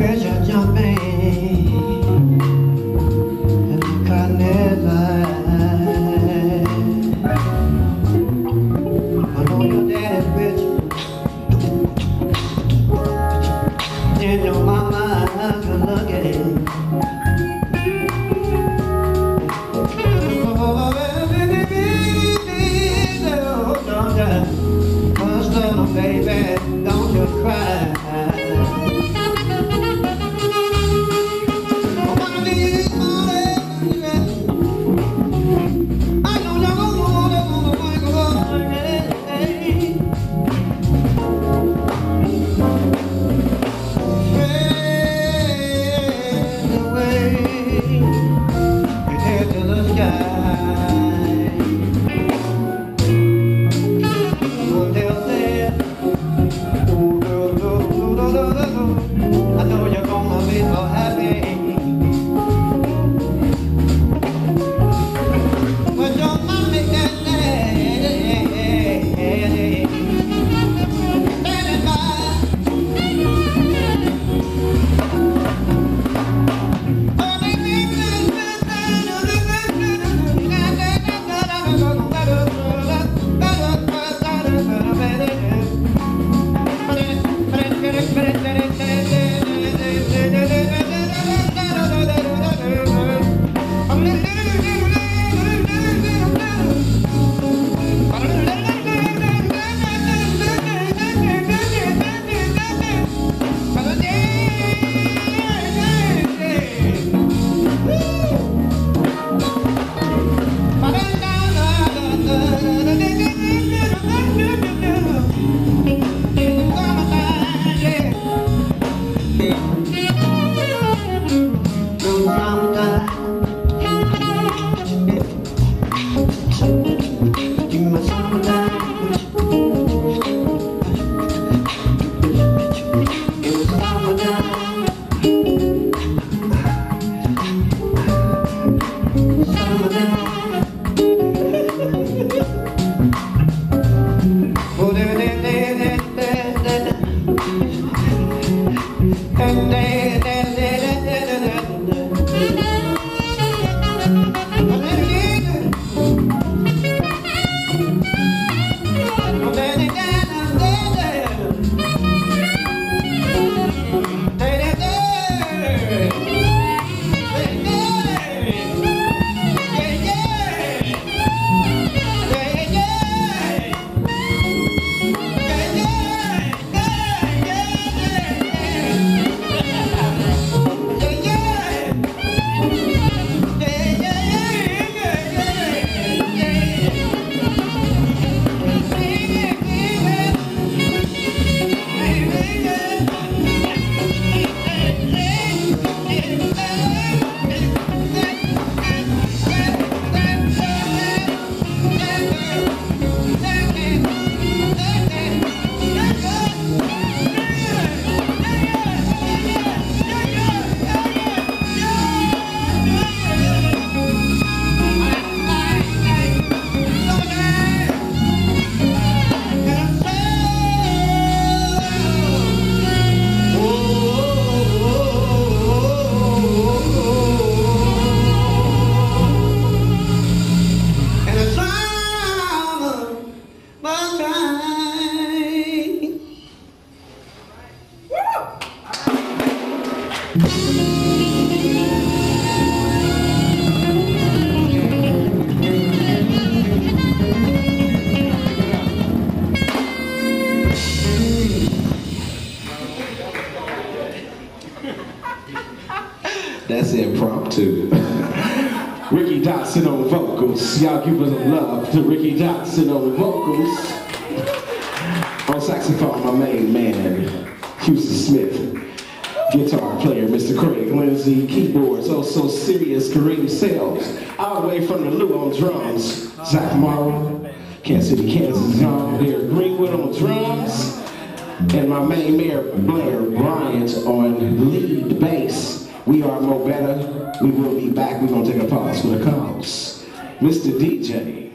inveja de amém. That's impromptu. Ricky Dotson on vocals. Y'all give us love to Ricky Dotson on vocals. On saxophone, my main man, Houston Smith. Guitar player, Mr. Crayge Lindesay. Keyboards, also serious Karriem Sayles. All the way from the Lou on drums. Zach Morrow, Kansas City, Kansas, John there. Greenwood on drums. And my main mayor, Blair Bryant, on lead bass. We are MoBettA. We will be back. We're going to take a pause for the cause. Mr. DJ,